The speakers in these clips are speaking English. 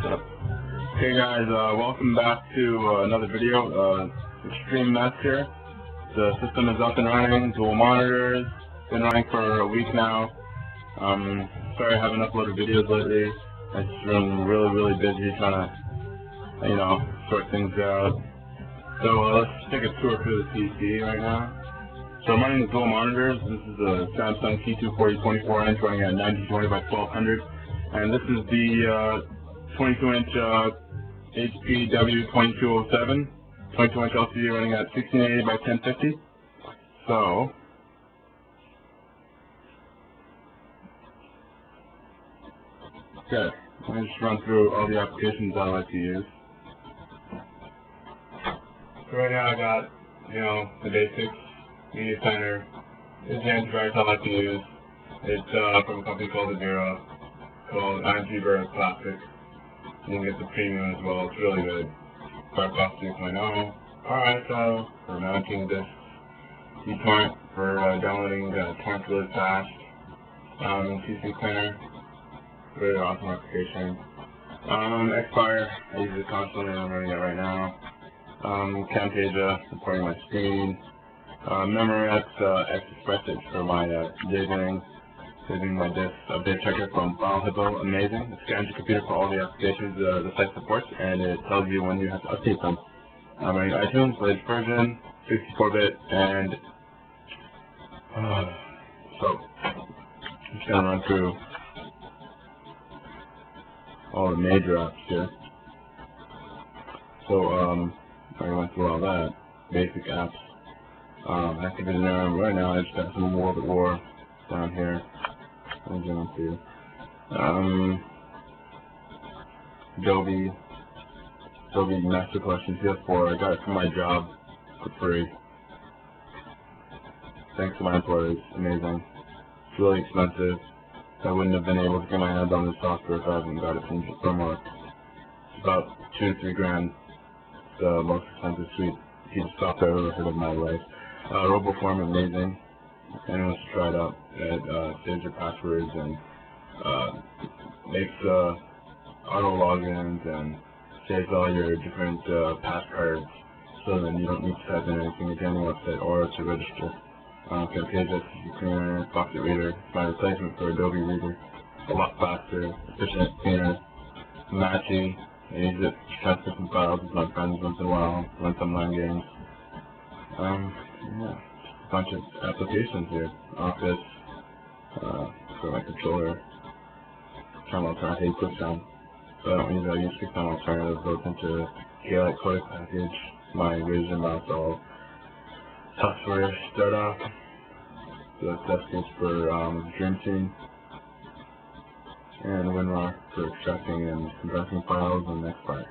Hey guys, uh, welcome back to uh, another video. Uh, Extreme Mess here. The system is up and running, dual monitors, been running for a week now. Um, sorry I haven't uploaded videos lately. I've just been really, really busy trying to, you know, sort things out. So uh, let's take a tour through the PC right now. So I'm running dual monitors. This is a Samsung T240 24 inch running at 1920 by 1200. And this is the uh, 22 inch uh, HP W2207, 22 inch LCD running at 1680 by 1050. So, okay, let me just run through all the applications I like to use. So right now I got, you know, the basics, Media Center, this antivirus I like to use. It's uh, from a company called Avira, called Antivirus Classic. You can get the premium as well, it's really good. Firefox 3.0, RSO for mounting disks, uTorrent for uh, downloading uh, torrents really fast, um, CC Cleaner, really awesome application. Um, Xfire, I use it constantly, I'm running it right now. Um, Camtasia, supporting my screen. Uh, Memorex, uh, exPressit for my uh, digging saving my disk update checker from FileHippo. Amazing. It scans your computer for all the applications uh, the site supports, and it tells you when you have to update them. I'm running iTunes, latest version, 64-bit, and uh, so I'm just gonna run through all the major apps here. So um, I went through all that basic apps. Um, Activision right now I just got some World at War down here. I'm going to um, Adobe Adobe Master Collection CS4. I got it from my job for free. Thanks to my employers. Amazing. It's really expensive. I wouldn't have been able to get my hands on this software if I hadn't got it from somewhere. It's about two to three grand. The most expensive suite piece of software I've ever heard of my life. Uh, RoboForm, amazing should try out. It uh, your passwords and uh, makes uh, auto logins and saves all your different uh, passcards so then you don't need to type in anything to any website or to register. Um, Camtasia, Cleaner, Foxit Reader, my replacement for Adobe Reader. A lot faster, efficient, cleaner, Hamachi. I use it to transfer some files with my friends once in a while, run some online games. Um, yeah bunch of applications here. Office, uh, for my controller, channel alternative, QuickTime. So I don't use, I use QuickTime alternative built into K-Lite codec package. My Vision mouse all for start. The test for um, Dream Team. And WinRAR for extracting and compressing files and Xfire.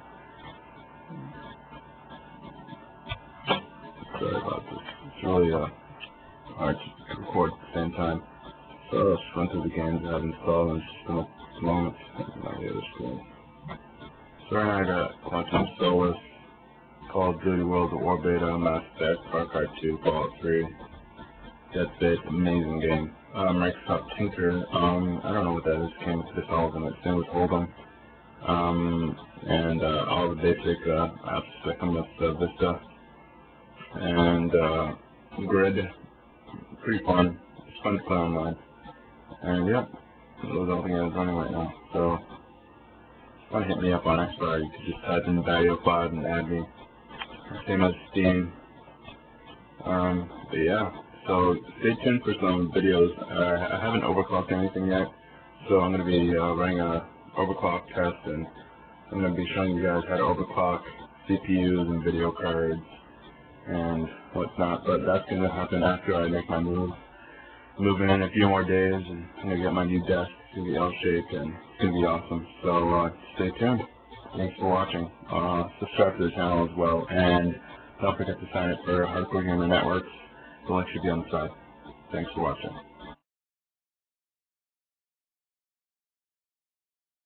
Sorry about this. It's really uh, hard to record at the same time. So let's run through the games I have installed and just a moment on the other screen. So right now I got Quantum Solace, Call of Duty World at War Beta, Mass Effect, Far Cry 2, Fallout 3, Dead Space, amazing game. Uh, Microsoft Tinker, um, I don't know what that is, came with this Ultimate, same with Hold'em. Um, and uh, all the basic uh, apps that come with uh, Vista. And uh, Grid, pretty fun. It's fun to play online. And yep, are all things I was running right now. So if you want to hit me up on Xfire, you could just type in Badie05 and add me. Same as Steam. Um, but yeah, so stay tuned for some videos. Uh, I haven't overclocked anything yet, so I'm going to be uh, running a overclock test and I'm going to be showing you guys how to overclock CPUs and video cards and whatnot, but that's going to happen after I make my move. Moving in a few more days, and I'm going to get my new desk. It's going to be L-shaped, and it's going to be awesome. So uh, stay tuned. Thanks for watching. Uh, subscribe to the channel as well, and don't forget to sign up for Hardcore Gamer Networks. The link should be on the side. Thanks for watching.